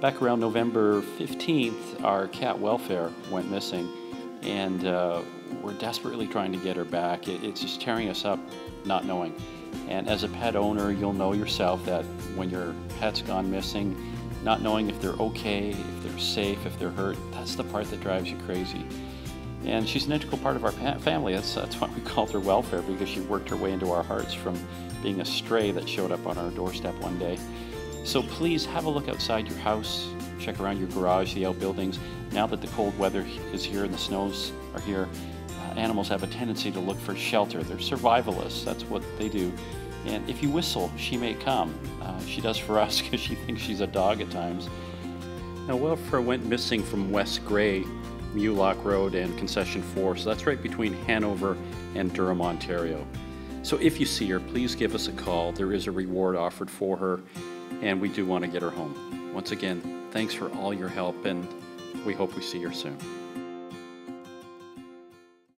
Back around November 15th, our cat welfare went missing, and uh, we're desperately trying to get her back. It, it's just tearing us up not knowing. And as a pet owner, you'll know yourself that when your pet's gone missing, not knowing if they're okay, if they're safe, if they're hurt, that's the part that drives you crazy. And she's an integral part of our family. That's, that's why we called her welfare, because she worked her way into our hearts from being a stray that showed up on our doorstep one day. So please have a look outside your house, check around your garage, the outbuildings. Now that the cold weather is here and the snows are here, uh, animals have a tendency to look for shelter. They're survivalists, that's what they do. And if you whistle, she may come. Uh, she does for us because she thinks she's a dog at times. Now, welfare went missing from West Grey, Mulock Road, and Concession 4, so that's right between Hanover and Durham, Ontario. So if you see her, please give us a call. There is a reward offered for her, and we do want to get her home. Once again, thanks for all your help, and we hope we see her soon.